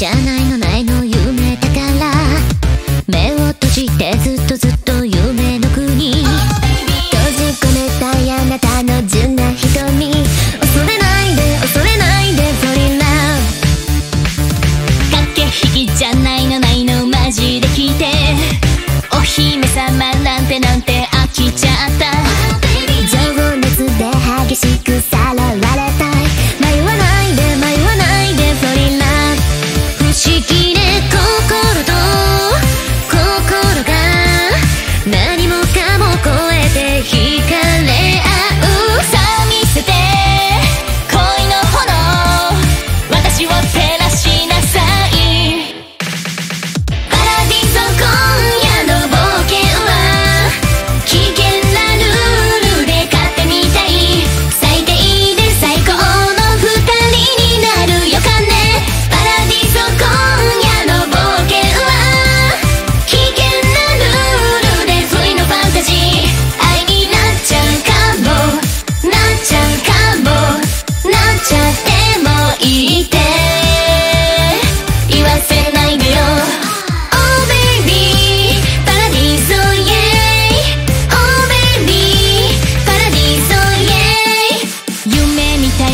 Shana.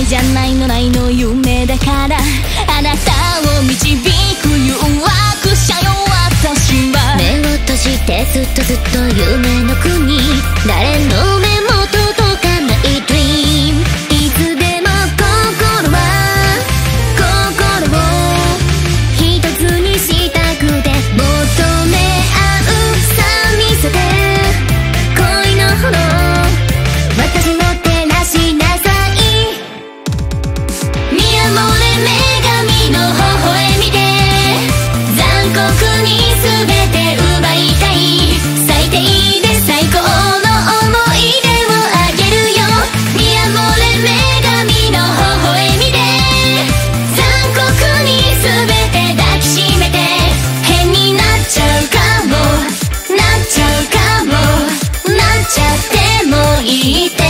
じゃないのないの夢だから。あなたを導く誘惑者よ私は。目を閉じてずっとずっと夢の国。誰の eat